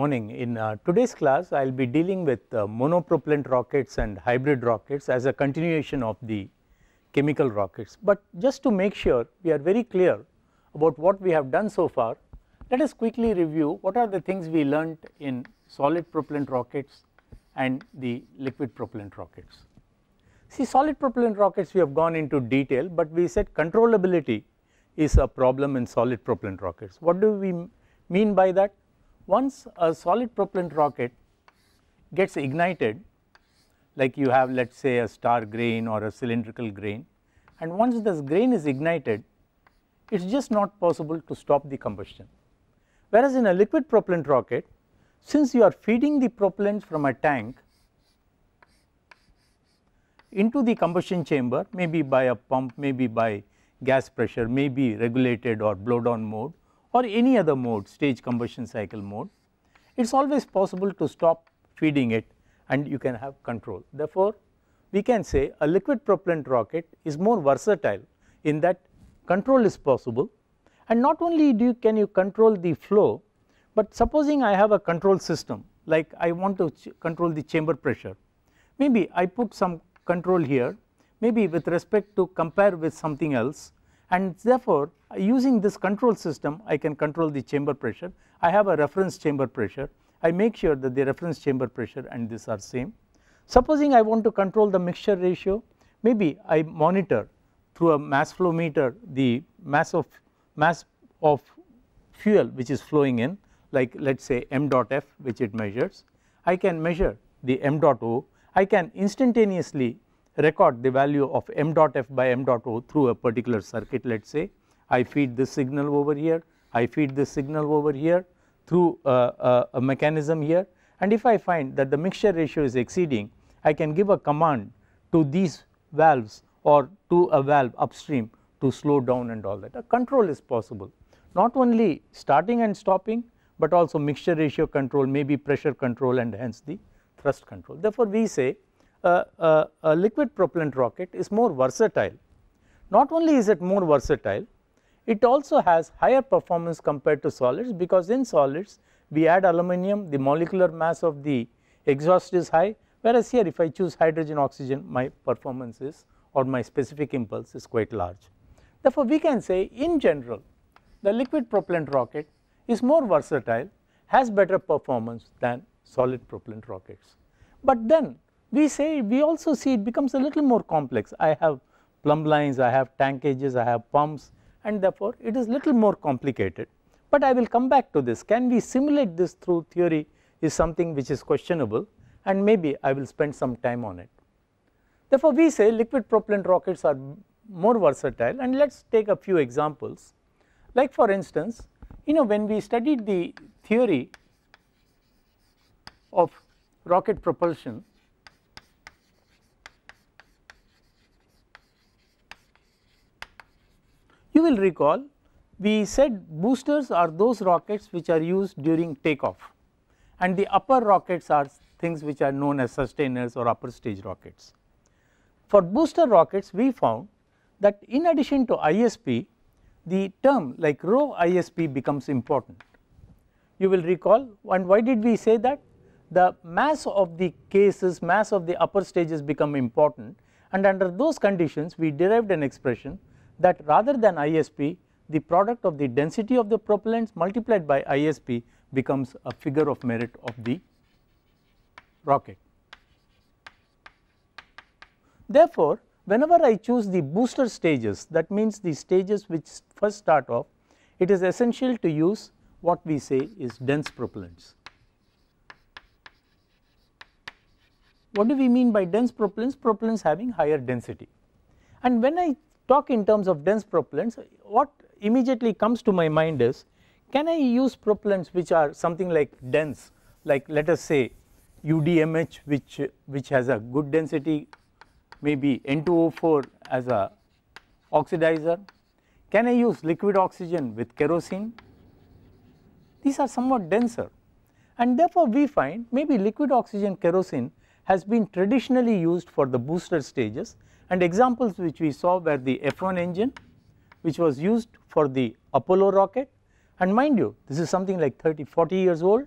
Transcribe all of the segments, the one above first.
morning. In uh, today's class, I will be dealing with uh, monopropellant rockets and hybrid rockets as a continuation of the chemical rockets. But just to make sure we are very clear about what we have done so far, let us quickly review what are the things we learnt in solid propellant rockets and the liquid propellant rockets. See solid propellant rockets we have gone into detail, but we said controllability is a problem in solid propellant rockets. What do we mean by that? Once a solid propellant rocket gets ignited like you have let us say a star grain or a cylindrical grain and once this grain is ignited it is just not possible to stop the combustion. Whereas in a liquid propellant rocket since you are feeding the propellant from a tank into the combustion chamber maybe by a pump maybe by gas pressure may be regulated or blow down mode or any other mode stage combustion cycle mode it is always possible to stop feeding it and you can have control. Therefore, we can say a liquid propellant rocket is more versatile in that control is possible and not only do you can you control the flow, but supposing I have a control system like I want to control the chamber pressure maybe I put some control here maybe with respect to compare with something else and therefore using this control system I can control the chamber pressure. I have a reference chamber pressure. I make sure that the reference chamber pressure and this are same. Supposing I want to control the mixture ratio maybe I monitor through a mass flow meter the mass of mass of fuel which is flowing in like let us say m dot f which it measures. I can measure the m dot o. I can instantaneously record the value of m dot f by m dot o through a particular circuit let us say. I feed this signal over here. I feed this signal over here through a, a, a, mechanism here. And if I find that the mixture ratio is exceeding I can give a command to these valves or to a valve upstream to slow down and all that. A control is possible. Not only starting and stopping but also mixture ratio control maybe pressure control and hence the thrust control. Therefore, we say a, liquid propellant rocket is more versatile. Not only is it more versatile, it also has higher performance compared to solids because in solids we add aluminum the molecular mass of the exhaust is high whereas here if I choose hydrogen oxygen my performance is or my specific impulse is quite large. Therefore, we can say in general the liquid propellant rocket is more versatile has better performance than solid propellant rockets. But then we say we also see it becomes a little more complex. I have plumb lines, I have tankages, I have pumps and therefore it is little more complicated. But I will come back to this can we simulate this through theory is something which is questionable and maybe I will spend some time on it. Therefore, we say liquid propellant rockets are more versatile and let us take a few examples like for instance you know when we studied the theory of rocket propulsion You will recall we said boosters are those rockets which are used during takeoff and the upper rockets are things which are known as sustainers or upper stage rockets. For booster rockets we found that in addition to ISP the term like rho ISP becomes important. You will recall and why did we say that the mass of the cases mass of the upper stages become important and under those conditions we derived an expression that rather than ISP the product of the density of the propellants multiplied by ISP becomes a figure of merit of the rocket. Therefore, whenever I choose the booster stages that means the stages which first start off it is essential to use what we say is dense propellants. What do we mean by dense propellants? Propellants having higher density and when I talk in terms of dense propellants what immediately comes to my mind is can I use propellants which are something like dense? Like let us say UDMH which which has a good density maybe N2O4 as a oxidizer. Can I use liquid oxygen with kerosene? These are somewhat denser. And therefore we find maybe liquid oxygen kerosene has been traditionally used for the booster stages and examples which we saw were the F1 engine which was used for the Apollo rocket. And mind you this is something like 30 40 years old.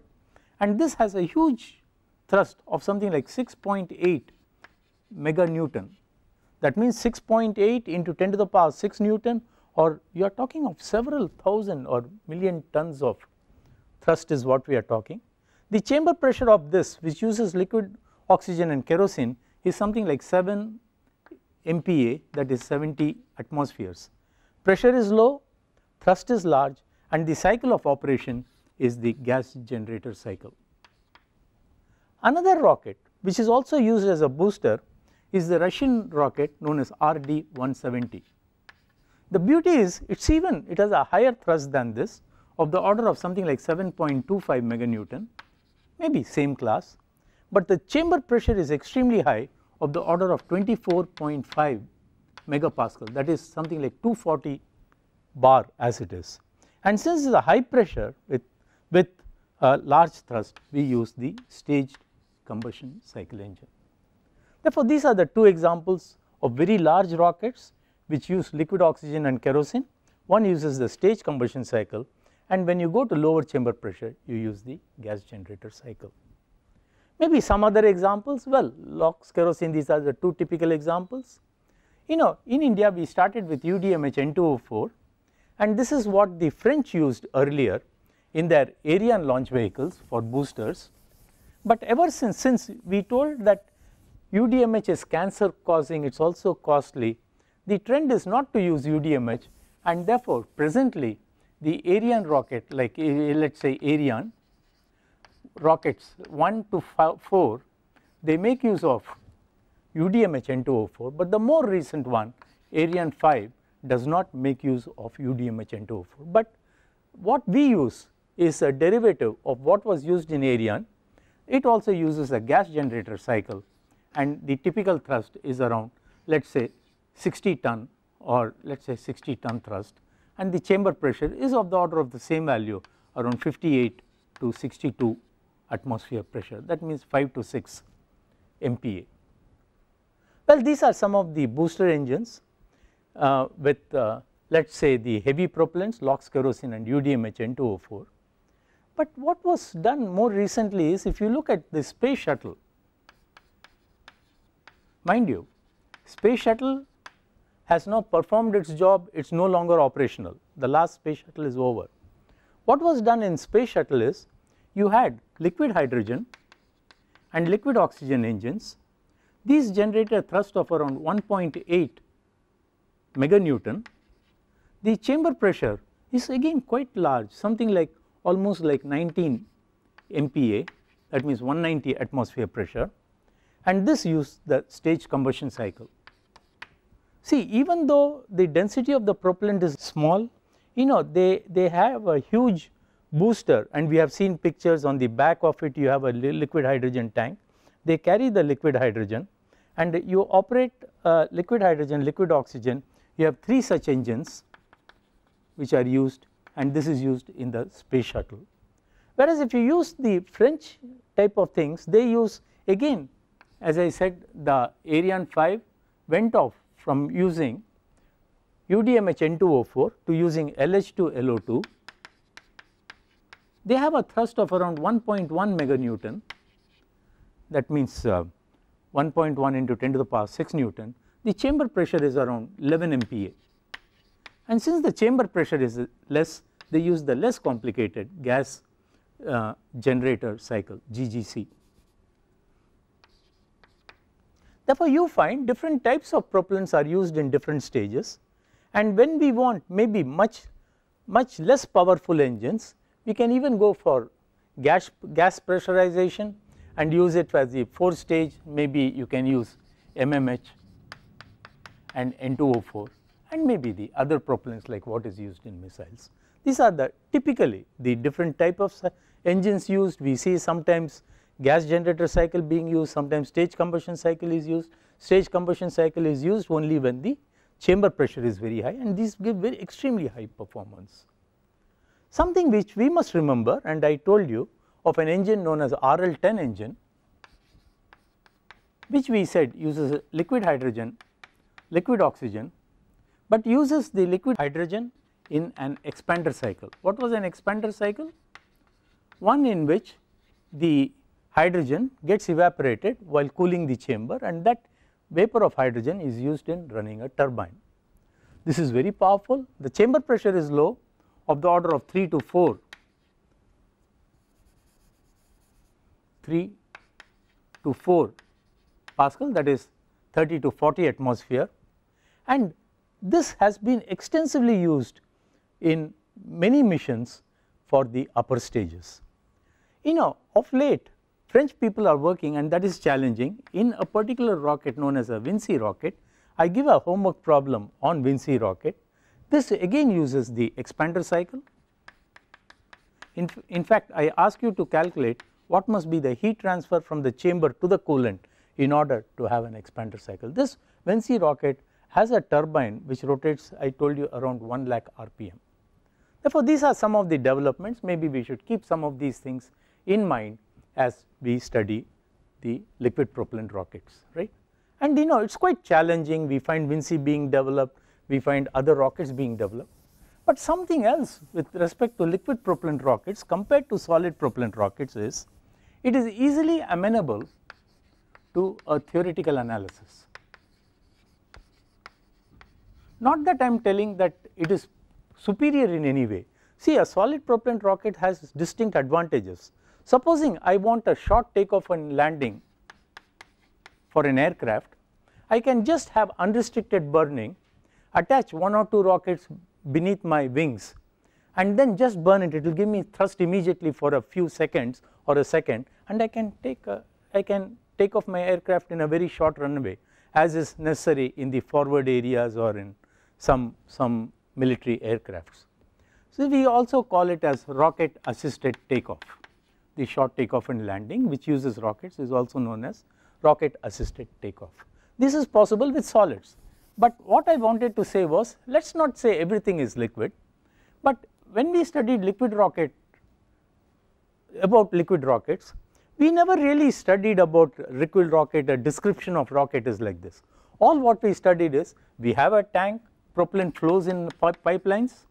And this has a huge thrust of something like 6.8 mega Newton that means 6.8 into 10 to the power 6 Newton or you are talking of several thousand or million tons of thrust is what we are talking. The chamber pressure of this which uses liquid oxygen and kerosene is something like 7 MPa that is 70 atmospheres. Pressure is low, thrust is large and the cycle of operation is the gas generator cycle. Another rocket which is also used as a booster is the Russian rocket known as RD-170. The beauty is it is even it has a higher thrust than this of the order of something like 7.25 meganewton maybe same class, but the chamber pressure is extremely high of the order of 24.5 megapascal that is something like 240 bar as it is. And since it is a high pressure with, with a large thrust we use the staged combustion cycle engine. Therefore, these are the two examples of very large rockets which use liquid oxygen and kerosene. One uses the staged combustion cycle and when you go to lower chamber pressure you use the gas generator cycle. Maybe some other examples well LOX kerosene these are the two typical examples. You know in India we started with UDMH N2O4 and this is what the French used earlier in their Ariane launch vehicles for boosters. But ever since, since we told that UDMH is cancer causing it is also costly the trend is not to use UDMH and therefore presently the Ariane rocket like eh, let us say Ariane rockets 1 to 4 they make use of UDMH N2O4 but the more recent one Ariane 5 does not make use of UDMH N2O4 but what we use is a derivative of what was used in Ariane. It also uses a gas generator cycle and the typical thrust is around let us say 60 ton or let us say 60 ton thrust and the chamber pressure is of the order of the same value around 58 to 62 atmosphere pressure that means 5 to 6 MPa. Well these are some of the booster engines uh, with uh, let us say the heavy propellants LOX kerosene and UDMH N2O4. But what was done more recently is if you look at the space shuttle mind you space shuttle has now performed its job it is no longer operational the last space shuttle is over. What was done in space shuttle is you had liquid hydrogen and liquid oxygen engines. These generated a thrust of around 1.8 meganewton. The chamber pressure is again quite large something like almost like 19 MPa that means 190 atmosphere pressure. And this used the staged combustion cycle. See even though the density of the propellant is small you know they, they have a huge booster and we have seen pictures on the back of it you have a liquid hydrogen tank. They carry the liquid hydrogen and you operate uh, liquid hydrogen liquid oxygen. You have 3 such engines which are used and this is used in the space shuttle. Whereas if you use the French type of things they use again as I said the Ariane 5 went off from using UDMH N2O4 to using LH2LO2 they have a thrust of around 1.1 meganewton. That means uh, 1.1 into 10 to the power 6 newton. The chamber pressure is around 11 MPa. And since the chamber pressure is less they use the less complicated gas uh, generator cycle GGC. Therefore, you find different types of propellants are used in different stages. And when we want maybe much much less powerful engines we can even go for gas, gas pressurization and use it as the 4 stage maybe you can use MMH and N2O4 and maybe the other propellants like what is used in missiles. These are the typically the different type of engines used we see sometimes gas generator cycle being used sometimes stage combustion cycle is used stage combustion cycle is used only when the chamber pressure is very high and these give very extremely high performance. Something which we must remember and I told you of an engine known as RL10 engine which we said uses liquid hydrogen, liquid oxygen but uses the liquid hydrogen in an expander cycle. What was an expander cycle? One in which the hydrogen gets evaporated while cooling the chamber and that vapor of hydrogen is used in running a turbine. This is very powerful the chamber pressure is low of the order of 3 to 4 3 to 4 Pascal that is 30 to 40 atmosphere and this has been extensively used in many missions for the upper stages. You know of late French people are working and that is challenging in a particular rocket known as a Vinci rocket. I give a homework problem on Vinci rocket. This again uses the expander cycle. In, in fact, I ask you to calculate what must be the heat transfer from the chamber to the coolant in order to have an expander cycle. This Vinci rocket has a turbine which rotates I told you around 1 lakh rpm. Therefore, these are some of the developments maybe we should keep some of these things in mind as we study the liquid propellant rockets right. And you know it is quite challenging we find Vinci being developed, we find other rockets being developed. But something else with respect to liquid propellant rockets compared to solid propellant rockets is it is easily amenable to a theoretical analysis. Not that I am telling that it is superior in any way. See a solid propellant rocket has distinct advantages. Supposing I want a short takeoff and landing for an aircraft, I can just have unrestricted burning, attach one or two rockets beneath my wings and then just burn it, it will give me thrust immediately for a few seconds or a second and I can take a, I can take off my aircraft in a very short runway as is necessary in the forward areas or in some, some military aircrafts. So, we also call it as rocket assisted takeoff. The short takeoff and landing which uses rockets is also known as rocket assisted takeoff. This is possible with solids, but what I wanted to say was let us not say everything is liquid, but when we studied liquid rocket about liquid rockets we never really studied about liquid rocket a description of rocket is like this. All what we studied is we have a tank propellant flows in pipelines.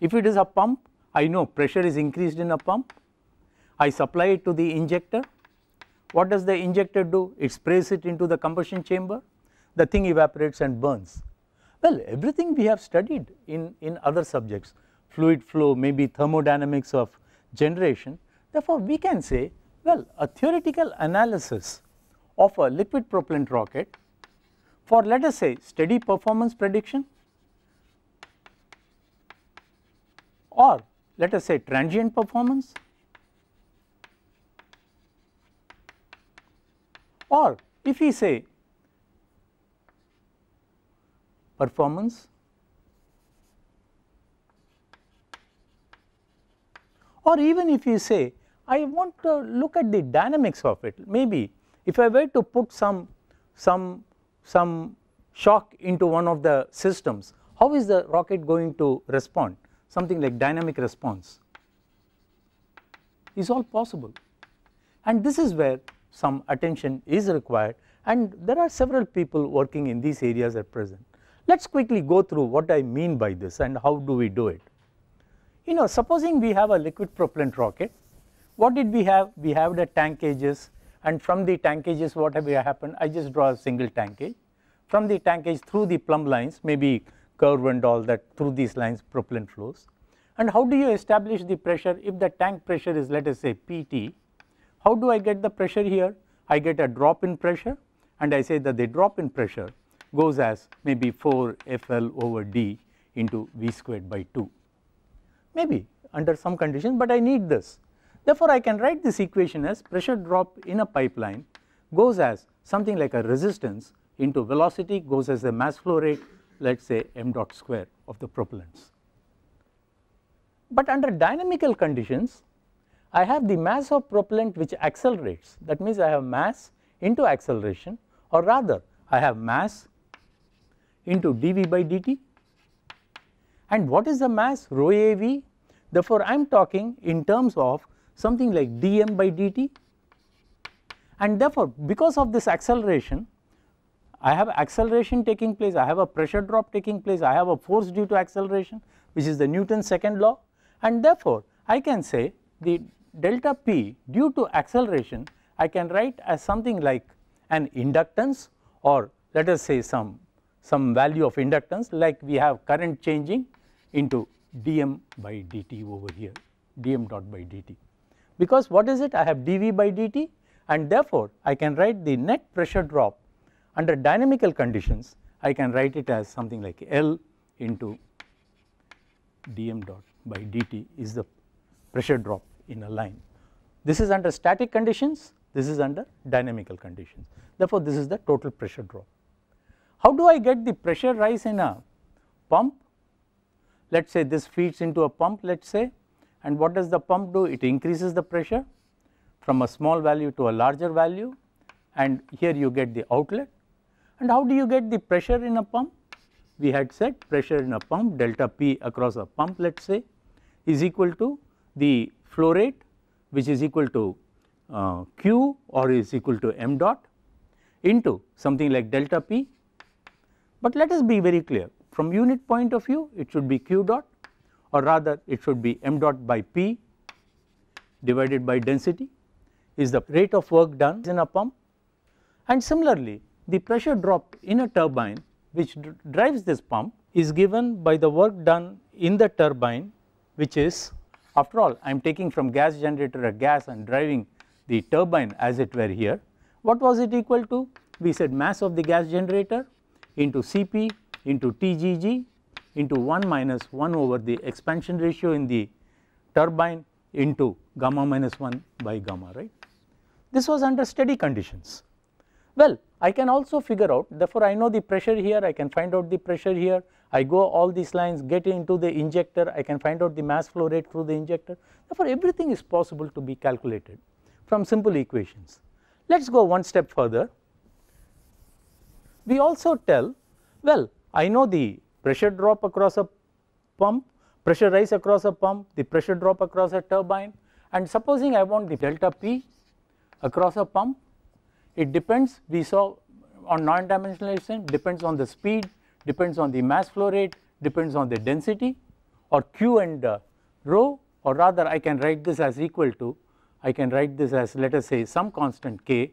If it is a pump I know pressure is increased in a pump I supply it to the injector what does the injector do? It sprays it into the combustion chamber. The thing evaporates and burns. Well everything we have studied in, in other subjects fluid flow maybe thermodynamics of generation. Therefore we can say well a theoretical analysis of a liquid propellant rocket for let us say steady performance prediction or let us say transient performance or if we say performance or even if you say I want to look at the dynamics of it. Maybe if I were to put some some some shock into one of the systems how is the rocket going to respond? Something like dynamic response is all possible. And this is where some attention is required and there are several people working in these areas at present. Let us quickly go through what I mean by this and how do we do it. You know supposing we have a liquid propellant rocket, what did we have? We have the tankages and from the tankages what have happened? I just draw a single tankage. From the tankage through the plumb lines maybe curve and all that through these lines propellant flows. And how do you establish the pressure if the tank pressure is let us say PT, how do I get the pressure here? I get a drop in pressure and I say that the drop in pressure goes as maybe 4 FL over D into V squared by 2 maybe under some conditions, but I need this. Therefore, I can write this equation as pressure drop in a pipeline goes as something like a resistance into velocity goes as the mass flow rate let us say m dot square of the propellants. But under dynamical conditions I have the mass of propellant which accelerates. That means I have mass into acceleration or rather I have mass into dV by dt. And what is the mass? Rho a v. Therefore I am talking in terms of something like dm by dt. And therefore because of this acceleration I have acceleration taking place I have a pressure drop taking place I have a force due to acceleration which is the Newton's second law. And therefore, I can say the delta p due to acceleration I can write as something like an inductance or let us say some some value of inductance like we have current changing into dm by dt over here dm dot by dt. Because what is it? I have dv by dt and therefore I can write the net pressure drop under dynamical conditions. I can write it as something like L into dm dot by dt is the pressure drop in a line. This is under static conditions, this is under dynamical conditions. Therefore, this is the total pressure drop. How do I get the pressure rise in a pump? Let us say this feeds into a pump let us say and what does the pump do? It increases the pressure from a small value to a larger value and here you get the outlet. And how do you get the pressure in a pump? We had said pressure in a pump delta P across a pump let us say is equal to the flow rate which is equal to uh, Q or is equal to m dot into something like delta P. But let us be very clear from unit point of view it should be Q dot or rather it should be m dot by p divided by density is the rate of work done in a pump and similarly the pressure drop in a turbine which drives this pump is given by the work done in the turbine which is after all I am taking from gas generator a gas and driving the turbine as it were here what was it equal to we said mass of the gas generator into Cp into Tgg into 1 minus 1 over the expansion ratio in the turbine into gamma minus 1 by gamma right. This was under steady conditions. Well I can also figure out therefore I know the pressure here I can find out the pressure here I go all these lines get into the injector I can find out the mass flow rate through the injector therefore everything is possible to be calculated from simple equations. Let us go one step further we also tell well I know the pressure drop across a pump, pressure rise across a pump, the pressure drop across a turbine and supposing I want the delta P across a pump, it depends we saw on non-dimensionalization depends on the speed, depends on the mass flow rate, depends on the density or Q and uh, rho or rather I can write this as equal to I can write this as let us say some constant k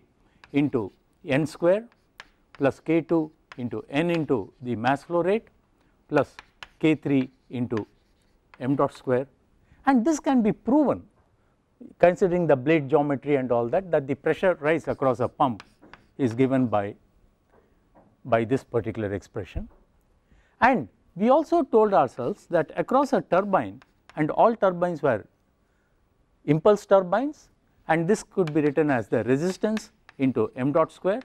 into n square plus k2 into n into the mass flow rate plus K3 into m dot square. And this can be proven considering the blade geometry and all that that the pressure rise across a pump is given by by this particular expression and we also told ourselves that across a turbine and all turbines were impulse turbines and this could be written as the resistance into m dot square.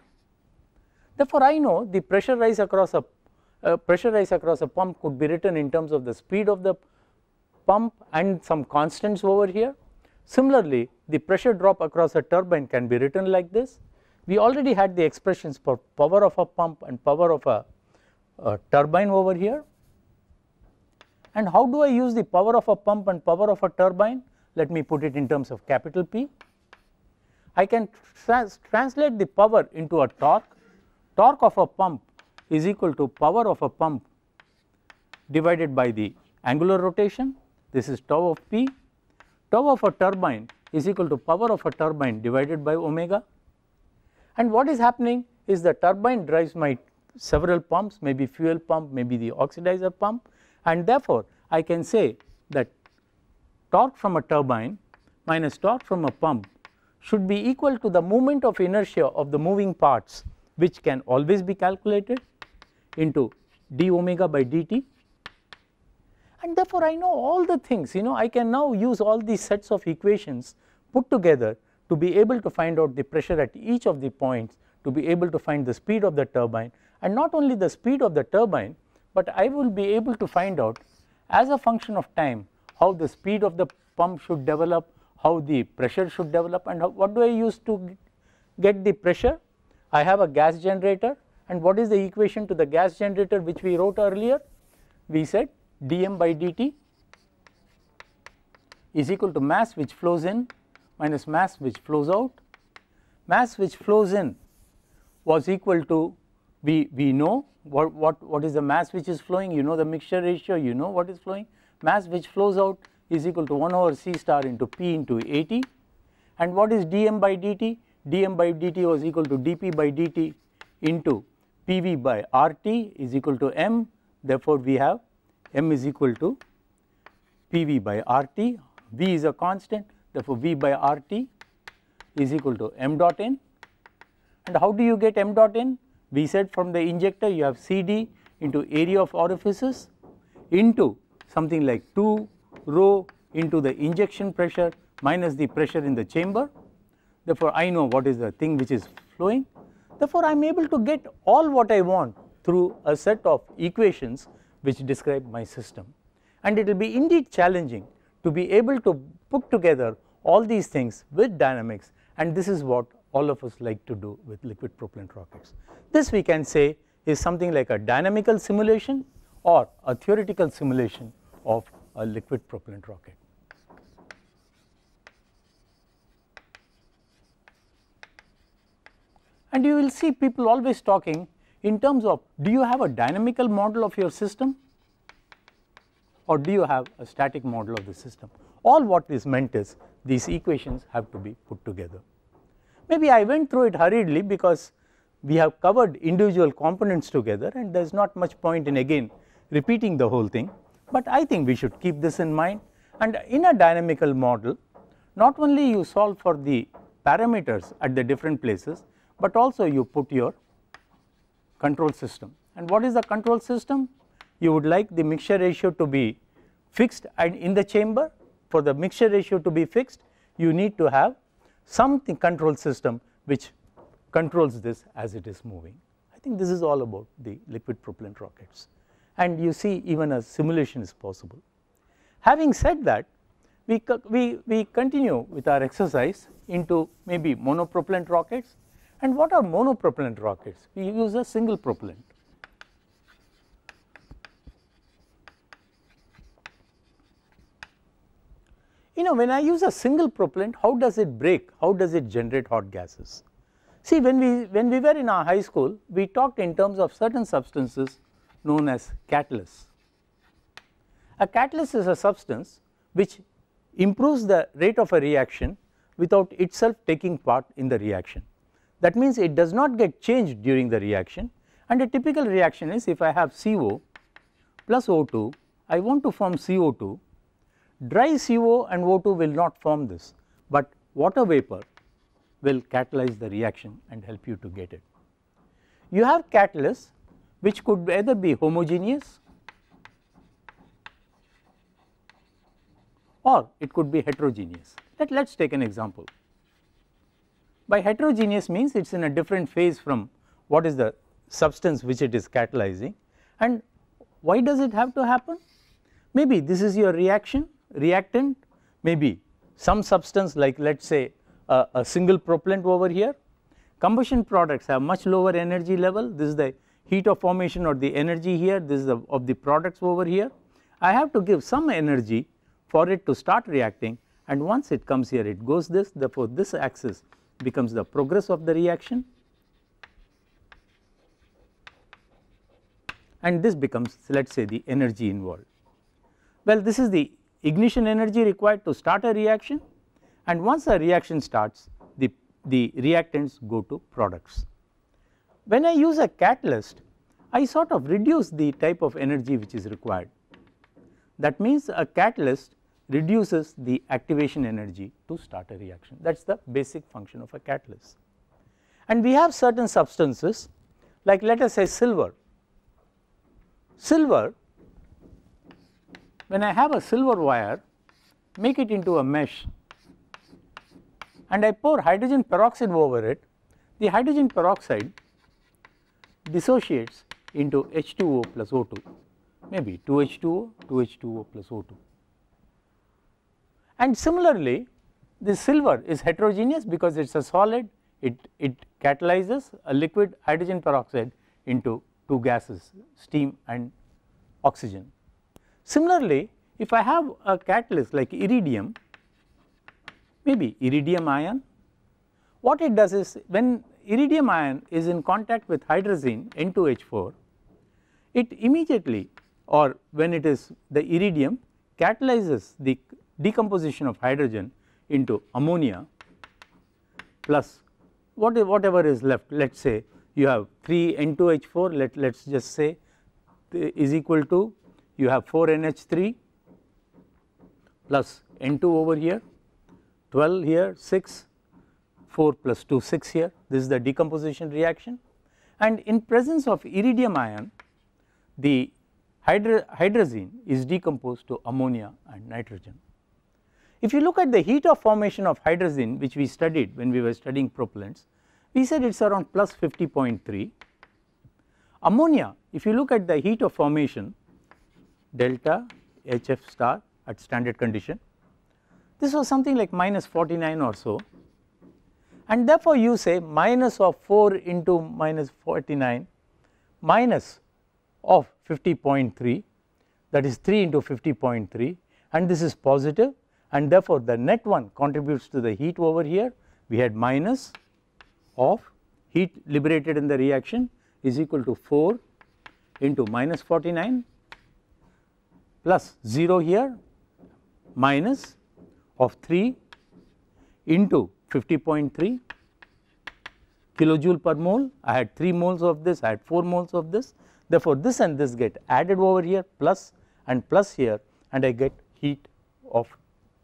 Therefore, I know the pressure rise across a uh, pressure rise across a pump could be written in terms of the speed of the pump and some constants over here. Similarly, the pressure drop across a turbine can be written like this. We already had the expressions for power of a pump and power of a, a turbine over here. And how do I use the power of a pump and power of a turbine? Let me put it in terms of capital P. I can trans translate the power into a torque. Torque of a pump is equal to power of a pump divided by the angular rotation this is tau of P, tau of a turbine is equal to power of a turbine divided by omega and what is happening is the turbine drives my several pumps maybe fuel pump maybe the oxidizer pump. And therefore I can say that torque from a turbine minus torque from a pump should be equal to the moment of inertia of the moving parts which can always be calculated into d omega by dt. And therefore I know all the things you know I can now use all these sets of equations put together to be able to find out the pressure at each of the points to be able to find the speed of the turbine and not only the speed of the turbine but I will be able to find out as a function of time how the speed of the pump should develop how the pressure should develop and how, what do I use to get the pressure I have a gas generator and what is the equation to the gas generator which we wrote earlier? We said dm by dt is equal to mass which flows in minus mass which flows out. Mass which flows in was equal to we, we know what, what, what is the mass which is flowing, you know the mixture ratio, you know what is flowing. Mass which flows out is equal to 1 over C star into P into AT and what is dm by dt? dm by dt was equal to dp by dt into PV by RT is equal to m therefore we have m is equal to PV by RT, V is a constant therefore V by RT is equal to m dot n and how do you get m dot n? We said from the injector you have CD into area of orifices into something like 2 rho into the injection pressure minus the pressure in the chamber. Therefore, I know what is the thing which is flowing. Therefore, I am able to get all what I want through a set of equations which describe my system and it will be indeed challenging to be able to put together all these things with dynamics and this is what all of us like to do with liquid propellant rockets. This we can say is something like a dynamical simulation or a theoretical simulation of a liquid propellant rocket. And you will see people always talking in terms of do you have a dynamical model of your system or do you have a static model of the system. All what is meant is these equations have to be put together. Maybe I went through it hurriedly because we have covered individual components together and there is not much point in again repeating the whole thing, but I think we should keep this in mind. And in a dynamical model not only you solve for the parameters at the different places, but also you put your control system. And what is the control system? You would like the mixture ratio to be fixed and in the chamber. For the mixture ratio to be fixed you need to have some control system which controls this as it is moving. I think this is all about the liquid propellant rockets and you see even a simulation is possible. Having said that we, we, we continue with our exercise into maybe monopropellant rockets and what are monopropellant rockets? We use a single propellant. You know when I use a single propellant how does it break, how does it generate hot gases? See when we when we were in our high school we talked in terms of certain substances known as catalysts. A catalyst is a substance which improves the rate of a reaction without itself taking part in the reaction. That means it does not get changed during the reaction and a typical reaction is if I have CO plus O2 I want to form CO2 dry CO and O2 will not form this but water vapor will catalyze the reaction and help you to get it. You have catalysts which could either be homogeneous or it could be heterogeneous. Let us take an example. By heterogeneous means it is in a different phase from what is the substance which it is catalyzing and why does it have to happen? Maybe this is your reaction reactant maybe some substance like let us say a, a single propellant over here. Combustion products have much lower energy level this is the heat of formation or the energy here this is the, of the products over here. I have to give some energy for it to start reacting and once it comes here it goes this therefore this axis becomes the progress of the reaction and this becomes let us say the energy involved. Well this is the ignition energy required to start a reaction and once a reaction starts the, the reactants go to products. When I use a catalyst I sort of reduce the type of energy which is required that means a catalyst reduces the activation energy to start a reaction that is the basic function of a catalyst. And we have certain substances like let us say silver. Silver when I have a silver wire make it into a mesh and I pour hydrogen peroxide over it the hydrogen peroxide dissociates into H2O plus O2 maybe 2H2O 2H2O plus O2 and similarly the silver is heterogeneous because it is a solid it, it catalyzes a liquid hydrogen peroxide into two gases steam and oxygen. Similarly if I have a catalyst like iridium maybe iridium ion what it does is when iridium ion is in contact with hydrazine N2H4 it immediately or when it is the iridium catalyzes the decomposition of hydrogen into ammonia plus whatever is left. Let us say you have 3 N2H4 let let us just say is equal to you have 4 NH3 plus N2 over here 12 here 6 4 plus 2 6 here. This is the decomposition reaction. And in presence of iridium ion the hydro hydrazine is decomposed to ammonia and nitrogen. If you look at the heat of formation of hydrazine which we studied when we were studying propellants we said it is around plus 50.3 ammonia if you look at the heat of formation delta HF star at standard condition. This was something like minus 49 or so. And therefore you say minus of 4 into minus 49 minus of 50.3 that is 3 into 50.3 and this is positive. And therefore the net one contributes to the heat over here. We had minus of heat liberated in the reaction is equal to 4 into minus 49 plus 0 here minus of 3 into 50.3 kilojoule per mole. I had 3 moles of this I had 4 moles of this. Therefore this and this get added over here plus and plus here and I get heat of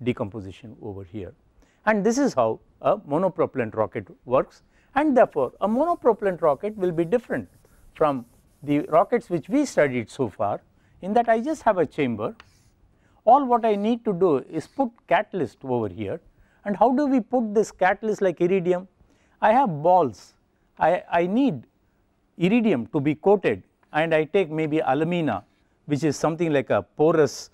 decomposition over here. And this is how a monopropellant rocket works. And therefore a monopropellant rocket will be different from the rockets which we studied so far in that I just have a chamber. All what I need to do is put catalyst over here. And how do we put this catalyst like iridium? I have balls. I, I need iridium to be coated. And I take maybe alumina which is something like a porous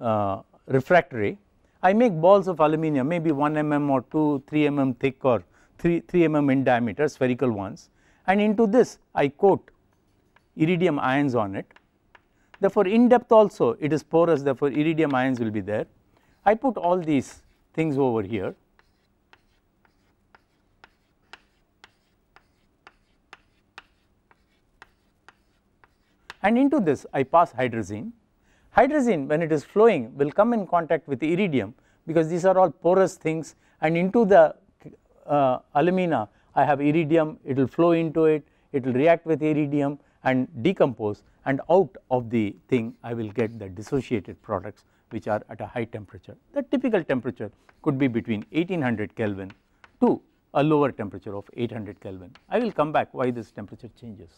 uh, refractory. I make balls of aluminum maybe 1 mm or 2 3 mm thick or 3, 3 mm in diameter spherical ones. And into this I coat iridium ions on it therefore in depth also it is porous therefore iridium ions will be there. I put all these things over here. And into this I pass hydrazine. Hydrazine when it is flowing will come in contact with iridium because these are all porous things. And into the uh, alumina I have iridium. It will flow into it. It will react with iridium and decompose and out of the thing I will get the dissociated products which are at a high temperature. The typical temperature could be between 1800 Kelvin to a lower temperature of 800 Kelvin. I will come back why this temperature changes.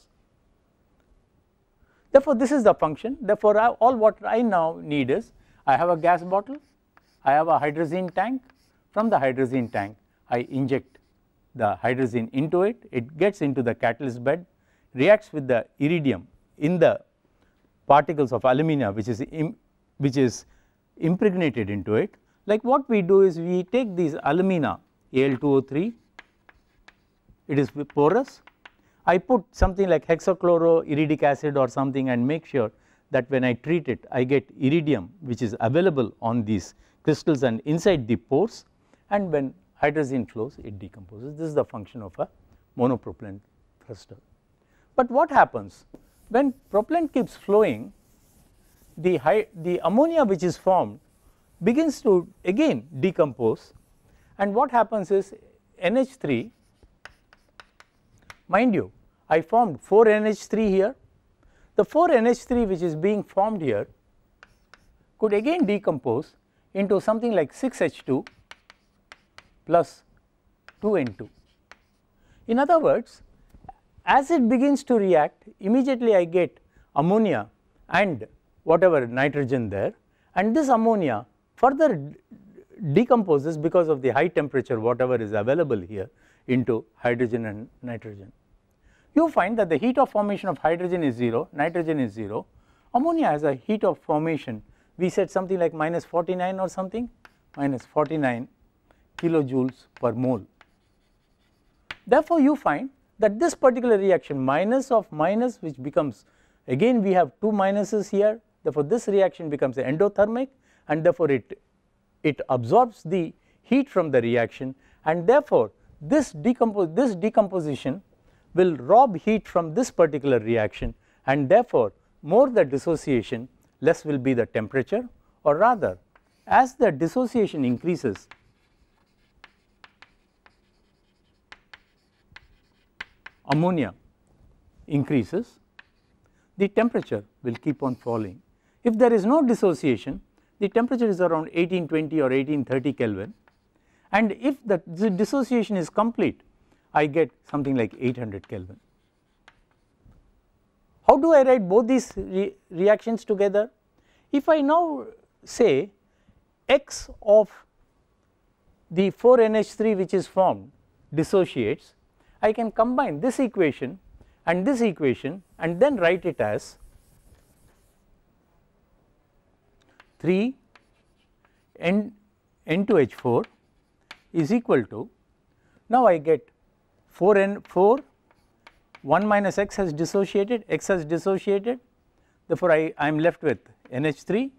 Therefore, this is the function therefore, I, all what I now need is I have a gas bottle, I have a hydrazine tank from the hydrazine tank I inject the hydrazine into it, it gets into the catalyst bed reacts with the iridium in the particles of alumina which is Im, which is impregnated into it. Like what we do is we take these alumina Al2O3 it is porous. I put something like hexachloroiridic acid or something and make sure that when I treat it I get iridium which is available on these crystals and inside the pores. And when hydrazine flows it decomposes. This is the function of a monopropellant thruster. But what happens? When propellant keeps flowing the, high, the ammonia which is formed begins to again decompose. And what happens is NH3 mind you I formed 4 NH3 here. The 4 NH3 which is being formed here could again decompose into something like 6 H2 plus 2 N2. In other words as it begins to react immediately I get ammonia and whatever nitrogen there and this ammonia further decomposes because of the high temperature whatever is available here into hydrogen and nitrogen. You find that the heat of formation of hydrogen is 0, nitrogen is 0, ammonia has a heat of formation we said something like minus 49 or something minus 49 kilojoules per mole. Therefore, you find that this particular reaction minus of minus which becomes again we have two minuses here therefore this reaction becomes endothermic and therefore it it absorbs the heat from the reaction and therefore this decompose this decomposition will rob heat from this particular reaction and therefore more the dissociation less will be the temperature or rather as the dissociation increases ammonia increases the temperature will keep on falling. If there is no dissociation the temperature is around 1820 or 1830 Kelvin and if the dissociation is complete I get something like 800 Kelvin. How do I write both these re reactions together? If I now say x of the 4NH3 which is formed dissociates, I can combine this equation and this equation and then write it as 3 N N2H4 is equal to now I get 4 N 4 1 minus x has dissociated x has dissociated therefore I, I am left with NH3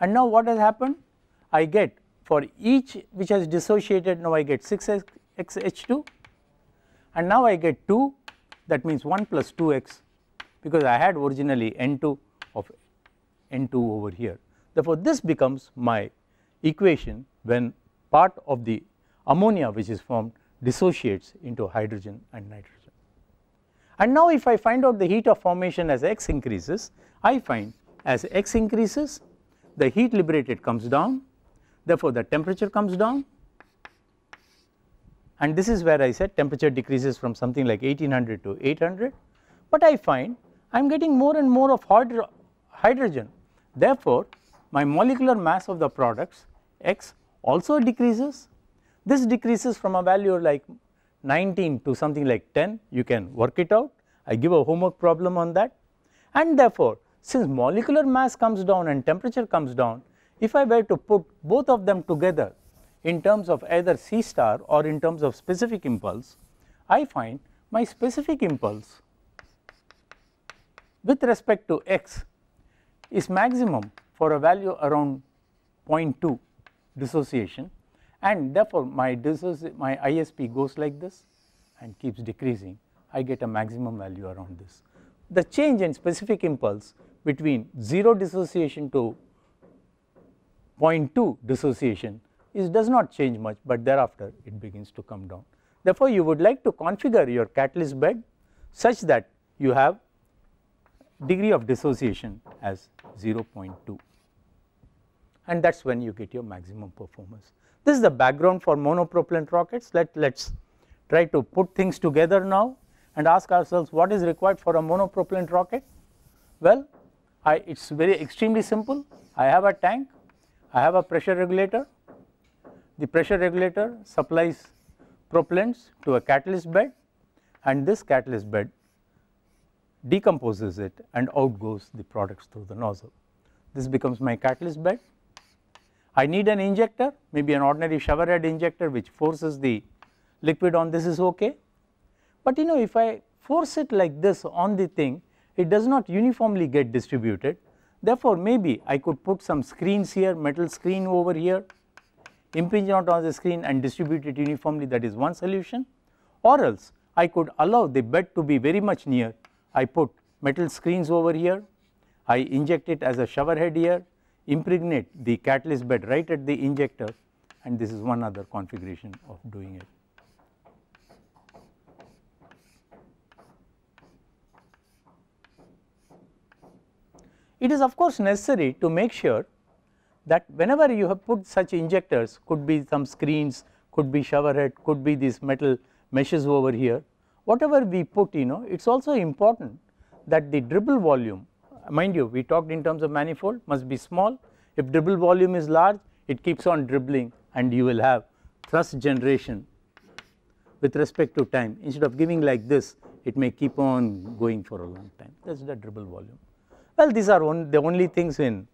and now what has happened? I get for each which has dissociated now I get 6 x H2 and now I get 2 that means 1 plus 2x because I had originally N2 of N2 over here. Therefore, this becomes my equation when part of the ammonia which is formed dissociates into hydrogen and nitrogen. And now if I find out the heat of formation as x increases, I find as x increases the heat liberated comes down, therefore the temperature comes down and this is where I said temperature decreases from something like 1800 to 800, but I find I am getting more and more of hydrogen. Therefore, my molecular mass of the products X also decreases. This decreases from a value like 19 to something like 10, you can work it out. I give a homework problem on that and therefore, since molecular mass comes down and temperature comes down, if I were to put both of them together in terms of either C star or in terms of specific impulse, I find my specific impulse with respect to x is maximum for a value around 0.2 dissociation and therefore my my ISP goes like this and keeps decreasing I get a maximum value around this. The change in specific impulse between 0 dissociation to 0.2 dissociation is does not change much, but thereafter it begins to come down. Therefore, you would like to configure your catalyst bed such that you have degree of dissociation as 0.2 and that is when you get your maximum performance. This is the background for monopropellant rockets. Let us try to put things together now and ask ourselves what is required for a monopropellant rocket. Well, it is very extremely simple. I have a tank, I have a pressure regulator, the pressure regulator supplies propellants to a catalyst bed and this catalyst bed decomposes it and out goes the products through the nozzle. This becomes my catalyst bed. I need an injector maybe an ordinary shower head injector which forces the liquid on this is okay. But you know if I force it like this on the thing it does not uniformly get distributed therefore maybe I could put some screens here metal screen over here impinge it on the screen and distribute it uniformly that is one solution. Or else I could allow the bed to be very much near. I put metal screens over here. I inject it as a shower head here. Impregnate the catalyst bed right at the injector. And this is one other configuration of doing it. It is of course necessary to make sure that whenever you have put such injectors could be some screens, could be shower head, could be these metal meshes over here, whatever we put you know it is also important that the dribble volume mind you we talked in terms of manifold must be small. If dribble volume is large it keeps on dribbling and you will have thrust generation with respect to time. Instead of giving like this it may keep on going for a long time. That is the dribble volume. Well these are the only things in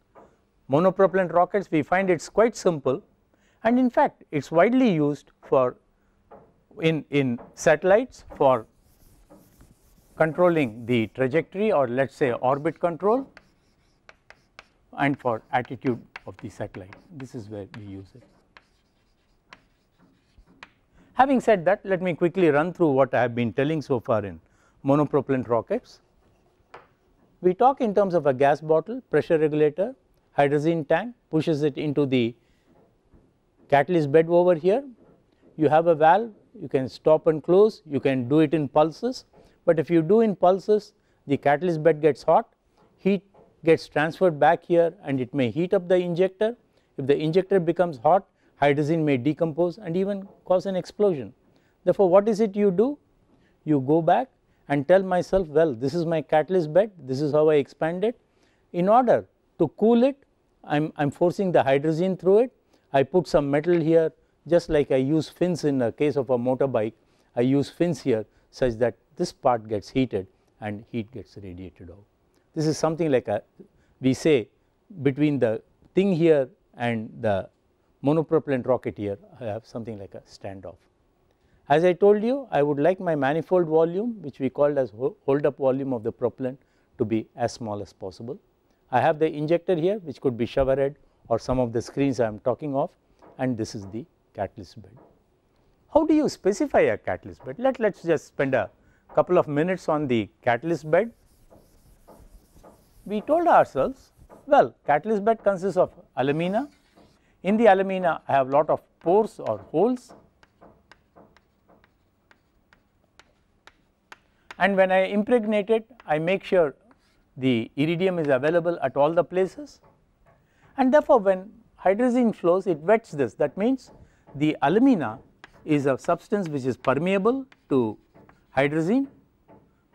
monopropellant rockets we find it is quite simple and in fact it is widely used for in, in satellites for controlling the trajectory or let us say orbit control and for attitude of the satellite this is where we use it. Having said that let me quickly run through what I have been telling so far in monopropellant rockets. We talk in terms of a gas bottle, pressure regulator, hydrazine tank pushes it into the catalyst bed over here. You have a valve you can stop and close you can do it in pulses, but if you do in pulses the catalyst bed gets hot heat gets transferred back here and it may heat up the injector. If the injector becomes hot hydrazine may decompose and even cause an explosion. Therefore, what is it you do? You go back and tell myself well this is my catalyst bed this is how I expand it. In order to cool it I am, I am forcing the hydrogen through it I put some metal here just like I use fins in the case of a motorbike I use fins here such that this part gets heated and heat gets radiated out. This is something like a we say between the thing here and the monopropellant rocket here I have something like a standoff. As I told you I would like my manifold volume which we called as hold up volume of the propellant to be as small as possible. I have the injector here which could be shower head or some of the screens I am talking of and this is the catalyst bed. How do you specify a catalyst bed? Let us just spend a couple of minutes on the catalyst bed. We told ourselves well catalyst bed consists of alumina. In the alumina I have lot of pores or holes and when I impregnate it I make sure the iridium is available at all the places and therefore when hydrazine flows it wets this that means the alumina is a substance which is permeable to hydrazine,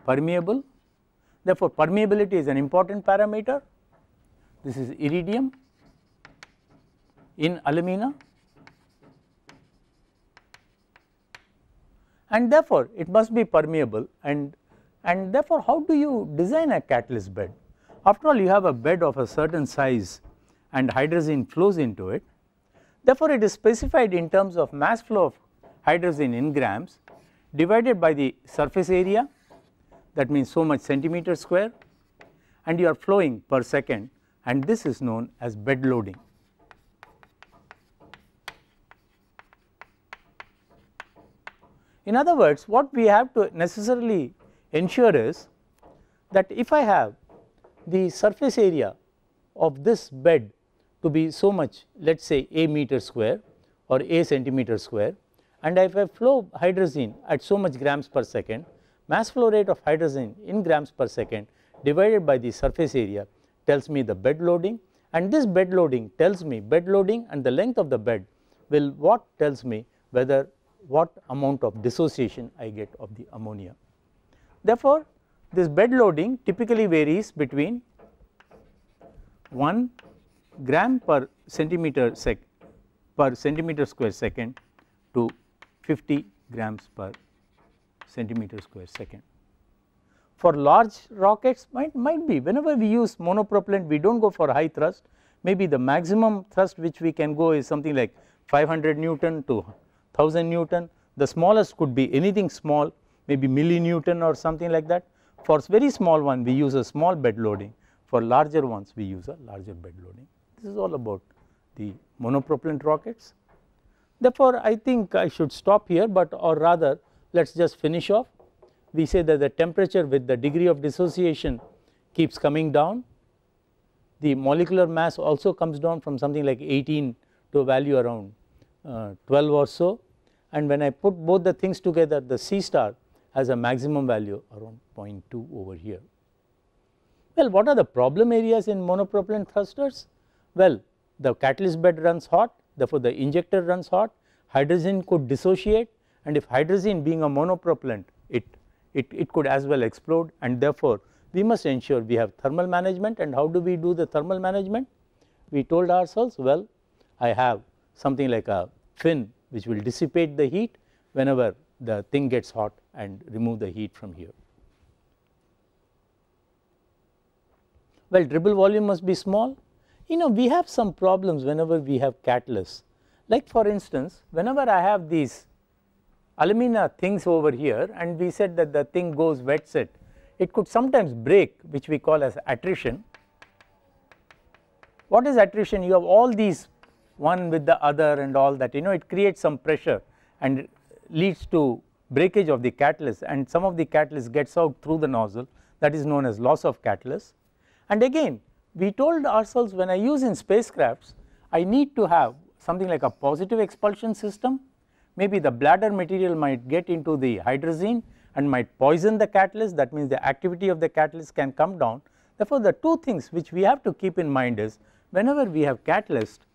permeable. Therefore, permeability is an important parameter. This is iridium in alumina and therefore, it must be permeable and and therefore, how do you design a catalyst bed? After all you have a bed of a certain size and hydrazine flows into it Therefore, it is specified in terms of mass flow of hydrazine in grams divided by the surface area that means so much centimeter square and you are flowing per second and this is known as bed loading. In other words what we have to necessarily ensure is that if I have the surface area of this bed to be so much let us say a meter square or a centimeter square and if I flow hydrazine at so much grams per second mass flow rate of hydrazine in grams per second divided by the surface area tells me the bed loading and this bed loading tells me bed loading and the length of the bed will what tells me whether what amount of dissociation I get of the ammonia. Therefore, this bed loading typically varies between 1 gram per centimeter sec per centimeter square second to 50 grams per centimeter square second. For large rockets might, might be. Whenever we use monopropellant we do not go for high thrust. Maybe the maximum thrust which we can go is something like 500 Newton to 1000 Newton. The smallest could be anything small maybe millinewton or something like that for very small one we use a small bed loading for larger ones we use a larger bed loading. This is all about the monopropellant rockets. Therefore, I think I should stop here, but or rather let us just finish off. We say that the temperature with the degree of dissociation keeps coming down. The molecular mass also comes down from something like 18 to a value around uh, 12 or so and when I put both the things together the C star has a maximum value around 0.2 over here. Well, what are the problem areas in monopropellant thrusters? Well, the catalyst bed runs hot therefore, the injector runs hot hydrogen could dissociate and if hydrogen being a monopropellant it, it, it could as well explode and therefore, we must ensure we have thermal management and how do we do the thermal management? We told ourselves well I have something like a fin which will dissipate the heat whenever the thing gets hot and remove the heat from here. Well dribble volume must be small you know we have some problems whenever we have catalysts like for instance whenever I have these alumina things over here and we said that the thing goes wet set it could sometimes break which we call as attrition. What is attrition you have all these one with the other and all that you know it creates some pressure and leads to breakage of the catalyst and some of the catalyst gets out through the nozzle that is known as loss of catalyst. And again we told ourselves when I use in spacecrafts I need to have something like a positive expulsion system. Maybe the bladder material might get into the hydrazine and might poison the catalyst. That means the activity of the catalyst can come down. Therefore, the two things which we have to keep in mind is whenever we have catalyst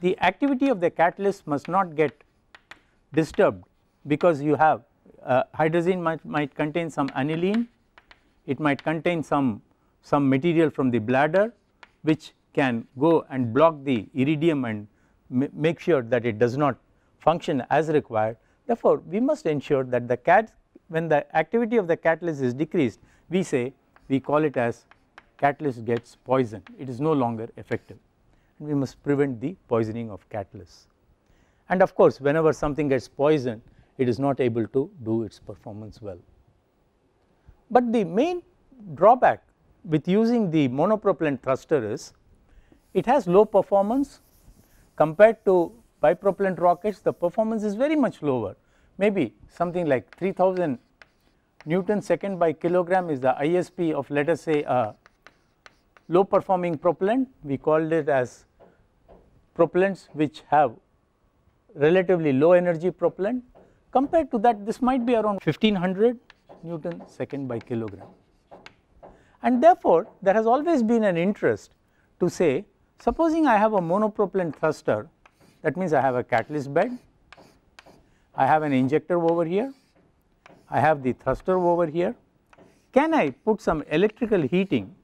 the activity of the catalyst must not get disturbed because you have uh, hydrazine might, might contain some aniline, it might contain some, some material from the bladder which can go and block the iridium and make sure that it does not function as required. Therefore, we must ensure that the cat when the activity of the catalyst is decreased we say we call it as catalyst gets poisoned it is no longer effective and we must prevent the poisoning of catalysts. And of course, whenever something gets poisoned it is not able to do its performance well. But the main drawback with using the monopropellant thruster is it has low performance. Compared to bipropellant rockets the performance is very much lower. Maybe something like 3000 Newton second by kilogram is the ISP of let us say a low performing propellant we called it as propellants which have relatively low energy propellant compared to that this might be around 1500 Newton second by kilogram. And therefore, there has always been an interest to say supposing I have a monopropellant thruster that means I have a catalyst bed, I have an injector over here, I have the thruster over here, can I put some electrical heating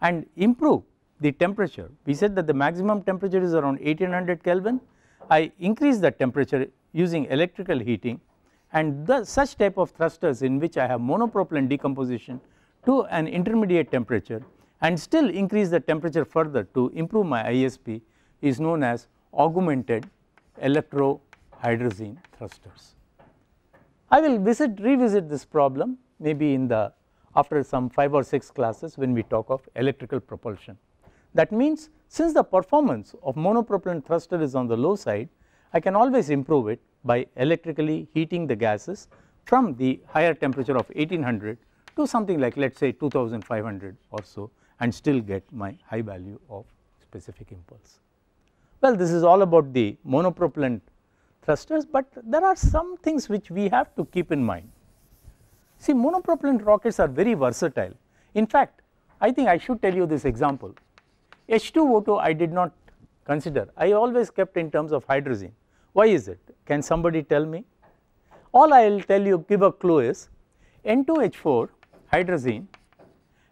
and improve the temperature? We said that the maximum temperature is around 1800 Kelvin I increase the temperature using electrical heating and the such type of thrusters in which I have monopropellant decomposition to an intermediate temperature and still increase the temperature further to improve my ISP is known as augmented electrohydrazine thrusters. I will visit revisit this problem maybe in the after some 5 or 6 classes when we talk of electrical propulsion. That means since the performance of monopropellant thruster is on the low side I can always improve it by electrically heating the gases from the higher temperature of 1800 to something like let us say 2500 or so and still get my high value of specific impulse. Well this is all about the monopropellant thrusters but there are some things which we have to keep in mind. See monopropellant rockets are very versatile in fact I think I should tell you this example H2O2 I did not consider. I always kept in terms of hydrazine. Why is it? Can somebody tell me? All I will tell you give a clue is N2H4 hydrazine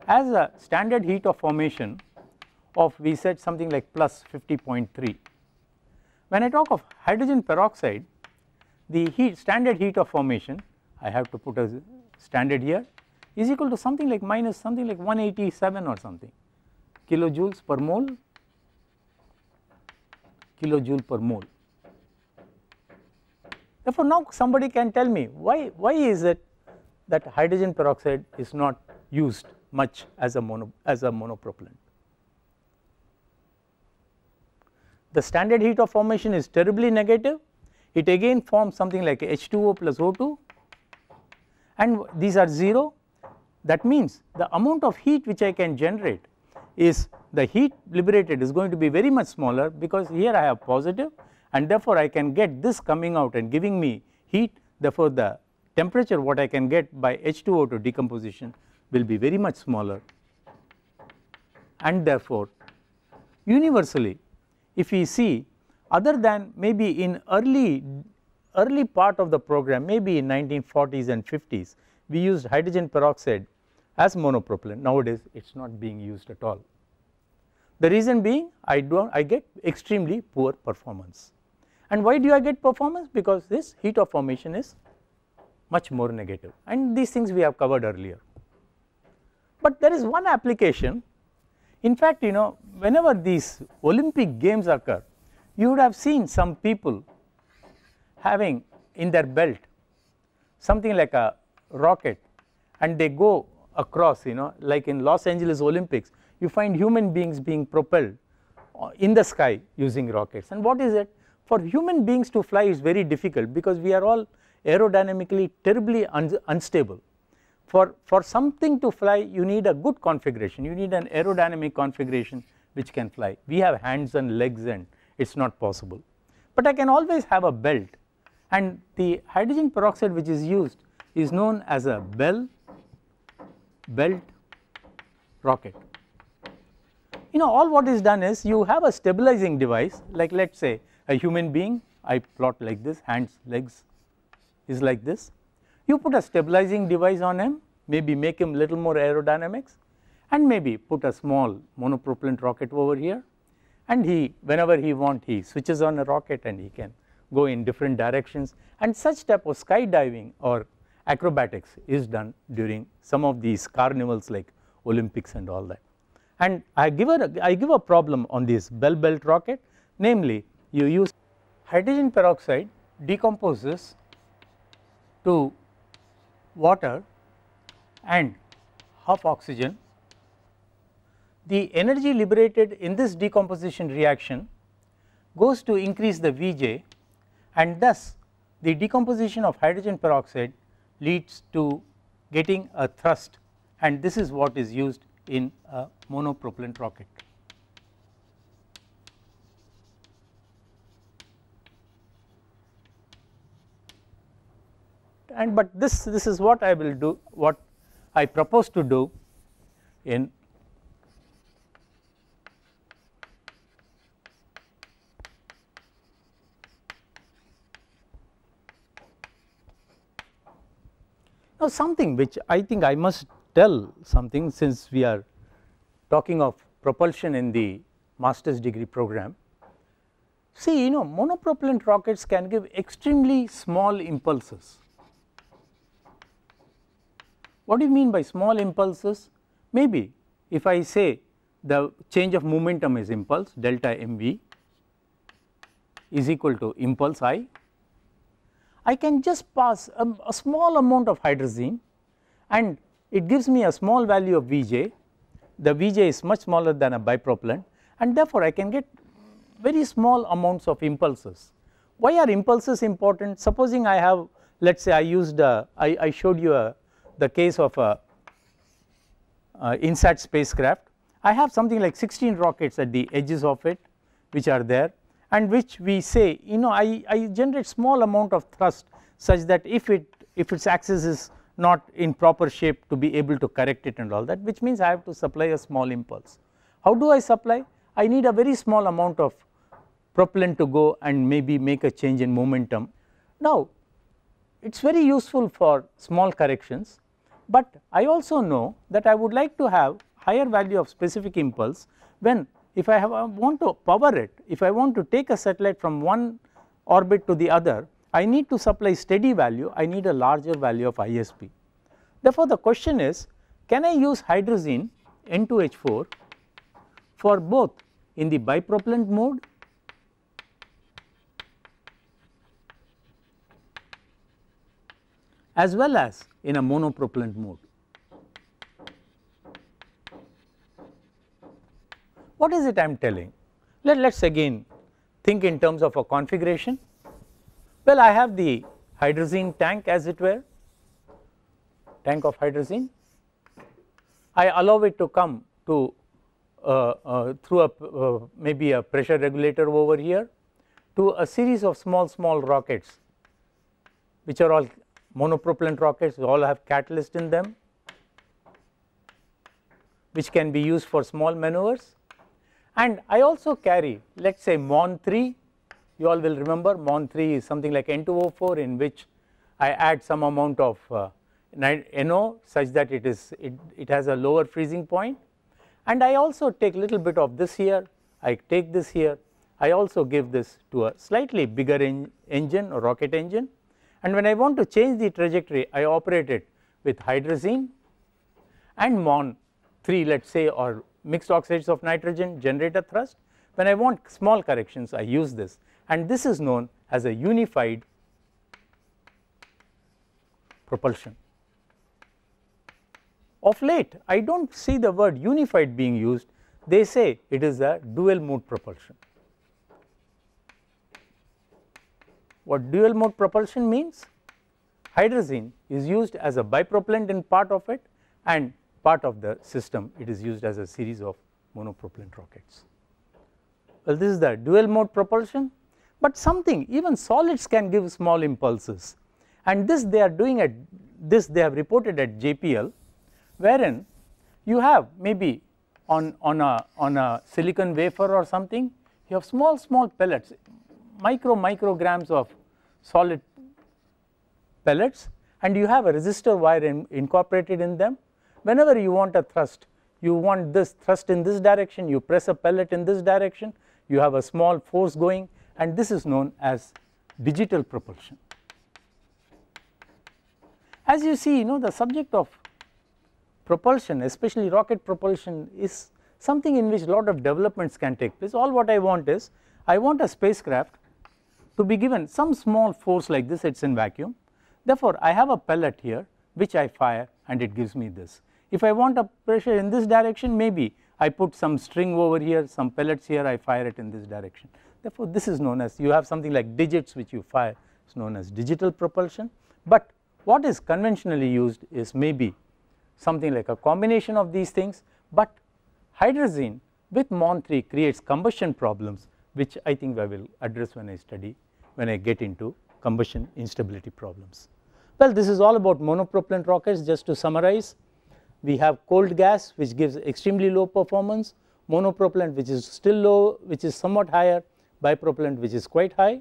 has a standard heat of formation of we said something like plus 50.3 when I talk of hydrogen peroxide the heat standard heat of formation I have to put a standard here is equal to something like minus something like 187 or something kilojoules per mole kilojoule per mole. Therefore, now somebody can tell me why, why is it that hydrogen peroxide is not used much as a mono as a monopropellant. The standard heat of formation is terribly negative it again forms something like H2O plus O2 and these are 0 that means the amount of heat which I can generate is the heat liberated is going to be very much smaller because here I have positive and therefore I can get this coming out and giving me heat. Therefore the temperature what I can get by H2O2 decomposition will be very much smaller. And therefore universally if we see other than maybe in early early part of the program maybe in 1940s and 50s we used hydrogen peroxide as monopropellant nowadays it is not being used at all. The reason being I do I get extremely poor performance. And why do I get performance? Because this heat of formation is much more negative. And these things we have covered earlier. But there is one application. In fact you know whenever these Olympic games occur you would have seen some people having in their belt something like a rocket and they go across you know like in Los Angeles Olympics you find human beings being propelled uh, in the sky using rockets. And what is it? For human beings to fly is very difficult because we are all aerodynamically terribly un unstable. For, for something to fly you need a good configuration, you need an aerodynamic configuration which can fly. We have hands and legs and it is not possible, but I can always have a belt. And the hydrogen peroxide which is used is known as a bell belt rocket. You know all what is done is you have a stabilizing device like let us say a human being I plot like this hands legs is like this. You put a stabilizing device on him maybe make him little more aerodynamics and maybe put a small monopropellant rocket over here. And he whenever he want he switches on a rocket and he can go in different directions. And such type of skydiving or acrobatics is done during some of these carnivals like Olympics and all that. And I give a I give a problem on this bell belt rocket namely you use hydrogen peroxide decomposes to water and half oxygen, the energy liberated in this decomposition reaction goes to increase the Vj and thus the decomposition of hydrogen peroxide leads to getting a thrust and this is what is used in a monopropellant rocket. and but this this is what I will do what I propose to do in now something which I think I must tell something since we are talking of propulsion in the master's degree program. See you know monopropellant rockets can give extremely small impulses what do you mean by small impulses? Maybe if I say the change of momentum is impulse delta mv is equal to impulse i, I can just pass a, a small amount of hydrazine and it gives me a small value of Vj, the Vj is much smaller than a bipropellant and therefore I can get very small amounts of impulses. Why are impulses important? Supposing I have let us say I used a, I, I showed you a the case of a, a INSAT spacecraft, I have something like 16 rockets at the edges of it which are there and which we say you know I, I generate small amount of thrust such that if it if its axis is not in proper shape to be able to correct it and all that which means I have to supply a small impulse. How do I supply? I need a very small amount of propellant to go and maybe make a change in momentum. Now it is very useful for small corrections but I also know that I would like to have higher value of specific impulse when if I have want to power it if I want to take a satellite from one orbit to the other I need to supply steady value I need a larger value of ISP. Therefore the question is can I use hydrazine N2H4 for both in the bipropellant mode as well as in a monopropellant mode. What is it I am telling? Let us again think in terms of a configuration. Well, I have the hydrazine tank as it were, tank of hydrazine. I allow it to come to uh, uh, through a uh, maybe a pressure regulator over here to a series of small small rockets which are all monopropellant rockets all have catalyst in them which can be used for small maneuvers and I also carry let us say MON 3 you all will remember MON 3 is something like N2O4 in which I add some amount of uh, NO such that it is it, it has a lower freezing point. And I also take little bit of this here. I take this here. I also give this to a slightly bigger en engine or rocket engine. And when I want to change the trajectory I operate it with hydrazine. And MON 3 let us say or mixed oxides of nitrogen generate a thrust when I want small corrections I use this and this is known as a unified propulsion. Of late I do not see the word unified being used they say it is a dual mode propulsion. What dual mode propulsion means? hydrazine is used as a bipropellant in part of it and part of the system it is used as a series of monopropellant rockets. Well this is the dual mode propulsion but something even solids can give small impulses and this they are doing at this they have reported at JPL wherein you have maybe on, on a on a silicon wafer or something you have small small pellets micro micrograms of solid pellets and you have a resistor wire in, incorporated in them whenever you want a thrust you want this thrust in this direction you press a pellet in this direction you have a small force going and this is known as digital propulsion. As you see you know the subject of propulsion especially rocket propulsion is something in which a lot of developments can take place all what I want is I want a spacecraft to be given some small force like this it is in vacuum therefore I have a pellet here which I fire and it gives me this. If I want a pressure in this direction maybe I put some string over here some pellets here I fire it in this direction. Therefore this is known as you have something like digits which you fire it is known as digital propulsion. But what is conventionally used is maybe something like a combination of these things but hydrazine with MON3 creates combustion problems which I think I will address when I study when I get into combustion instability problems. Well this is all about monopropellant rockets just to summarize we have cold gas which gives extremely low performance, monopropellant which is still low which is somewhat higher, bipropellant which is quite high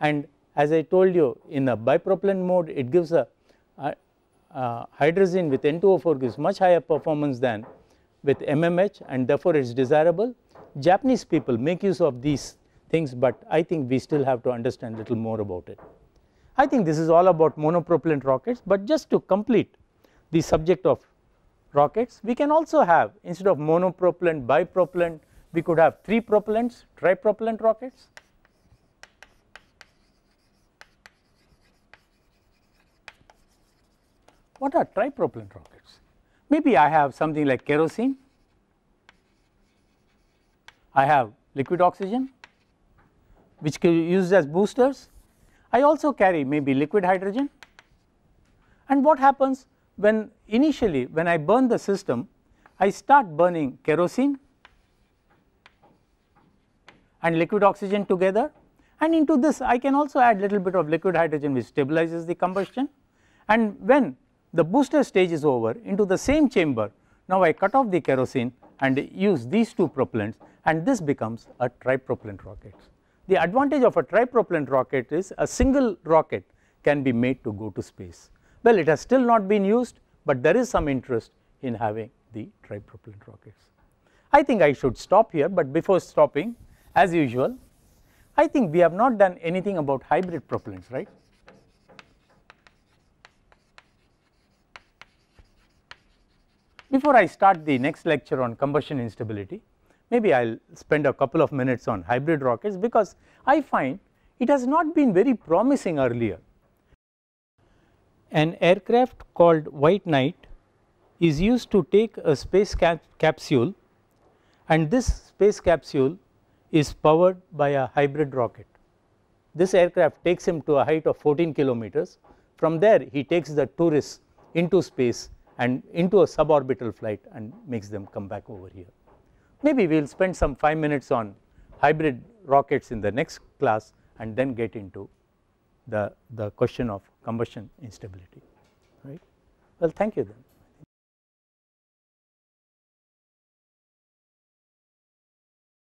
and as I told you in a bipropellant mode it gives a, a, a hydrazine with N2O4 gives much higher performance than with MMH and therefore it is desirable. Japanese people make use of these things but I think we still have to understand little more about it. I think this is all about monopropellant rockets but just to complete the subject of rockets. We can also have instead of monopropellant, bipropellant, we could have 3 propellants, tripropellant rockets. What are tripropellant rockets? Maybe I have something like kerosene, I have liquid oxygen which can be used as boosters. I also carry maybe liquid hydrogen and what happens when initially when I burn the system I start burning kerosene and liquid oxygen together and into this I can also add a little bit of liquid hydrogen which stabilizes the combustion and when the booster stage is over into the same chamber now I cut off the kerosene and use these two propellants and this becomes a tripropellant rocket. The advantage of a tripropellant rocket is a single rocket can be made to go to space. Well, it has still not been used, but there is some interest in having the tripropellant rockets. I think I should stop here, but before stopping as usual, I think we have not done anything about hybrid propellants, right. Before I start the next lecture on combustion instability, maybe I will spend a couple of minutes on hybrid rockets because I find it has not been very promising earlier an aircraft called White Knight is used to take a space cap capsule and this space capsule is powered by a hybrid rocket. This aircraft takes him to a height of 14 kilometers. From there he takes the tourists into space and into a suborbital flight and makes them come back over here. Maybe we will spend some 5 minutes on hybrid rockets in the next class and then get into the, the question of combustion instability right. Well thank you then.